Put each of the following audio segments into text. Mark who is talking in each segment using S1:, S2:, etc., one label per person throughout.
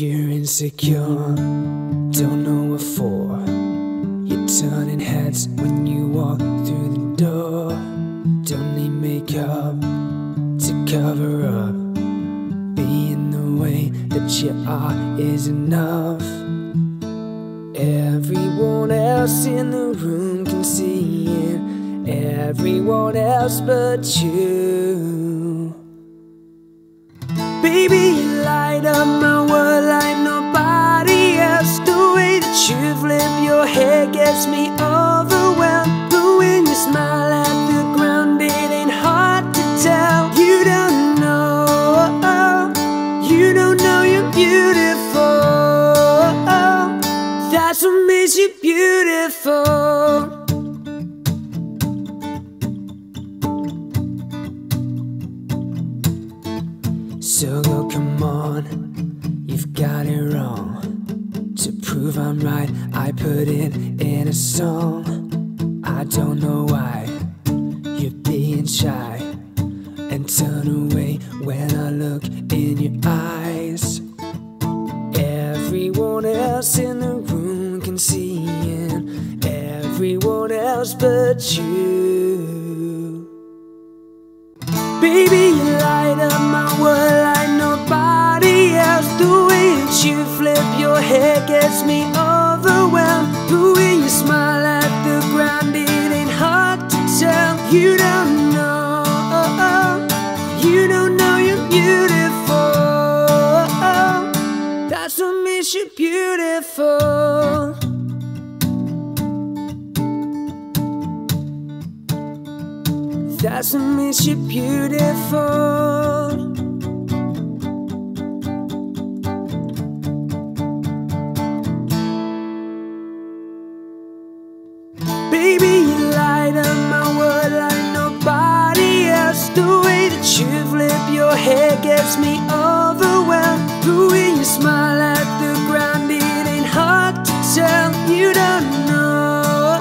S1: You're insecure, don't know what for. You're turning heads when you walk through the door. Don't need makeup to cover up. Being the way that you are is enough. Everyone else in the room can see it, everyone else but you. Baby, light up my you flip your hair gets me overwhelmed. But when you smile at the ground, it ain't hard to tell. You don't know, you don't know you're beautiful. That's what makes you beautiful. So go, come on, you've got it wrong. To prove I'm right, I put it in a song. I don't know why you're being shy and turn away when I look in your eyes. Everyone else in the room can see it, everyone else but you. Baby, hair gets me overwhelmed. The way you smile at the ground, it ain't hard to tell. You don't know, you don't know you're beautiful. That's what makes you beautiful. That's what makes you beautiful. Hair gets me overwhelmed. Way you smile at the ground, it ain't hard to tell. You don't know,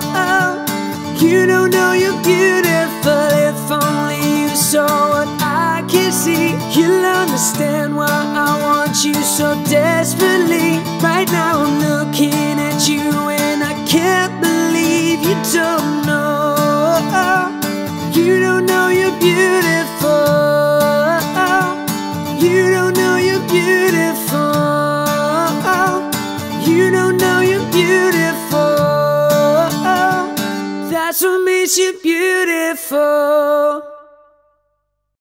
S1: you don't know you're beautiful. If only you saw what I can see, you'll understand why I want you so desperately. Right now, I'm looking at you and I can't believe you don't Natural makes you beautiful.